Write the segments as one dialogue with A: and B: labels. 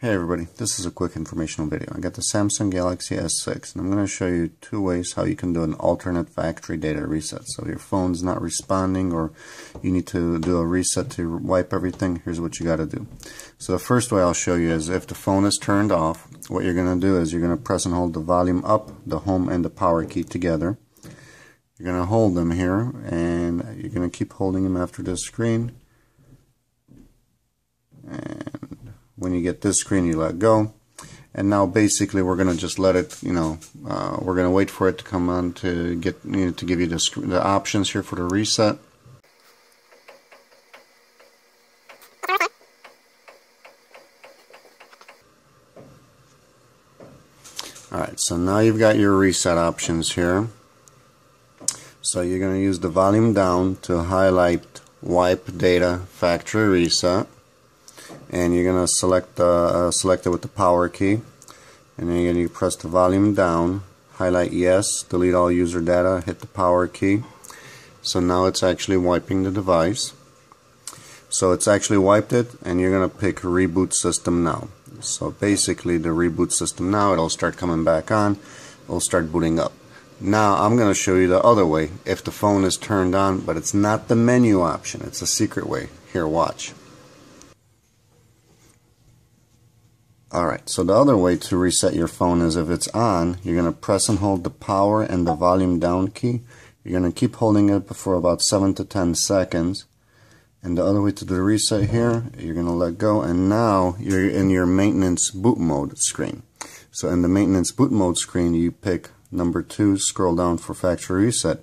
A: Hey everybody, this is a quick informational video. I got the Samsung Galaxy S6 and I'm going to show you two ways how you can do an alternate factory data reset. So your phone's not responding or you need to do a reset to wipe everything, here's what you got to do. So the first way I'll show you is if the phone is turned off, what you're going to do is you're going to press and hold the volume up, the home and the power key together. You're going to hold them here and you're going to keep holding them after this screen. And when you get this screen you let go. And now basically we're going to just let it you know uh, we're going to wait for it to come on to get you know, to give you the, the options here for the reset. Alright so now you've got your reset options here. So you're going to use the volume down to highlight wipe data factory reset and you're gonna select uh, select it with the power key. And then you're gonna press the volume down highlight yes delete all user data hit the power key. So now it's actually wiping the device. So it's actually wiped it and you're gonna pick reboot system now. So basically the reboot system now it'll start coming back on it'll start booting up. Now I'm going to show you the other way if the phone is turned on but it's not the menu option it's a secret way. Here watch Alright, so the other way to reset your phone is if it's on, you're going to press and hold the power and the volume down key. You're going to keep holding it for about 7 to 10 seconds. And the other way to do the reset here, you're going to let go and now you're in your maintenance boot mode screen. So in the maintenance boot mode screen, you pick number 2, scroll down for factory reset.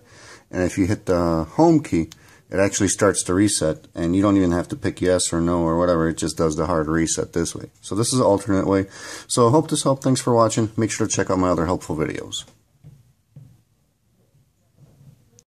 A: And if you hit the home key, it actually starts to reset and you don't even have to pick yes or no or whatever. It just does the hard reset this way. So this is an alternate way. So I hope this helped. Thanks for watching. Make sure to check out my other helpful videos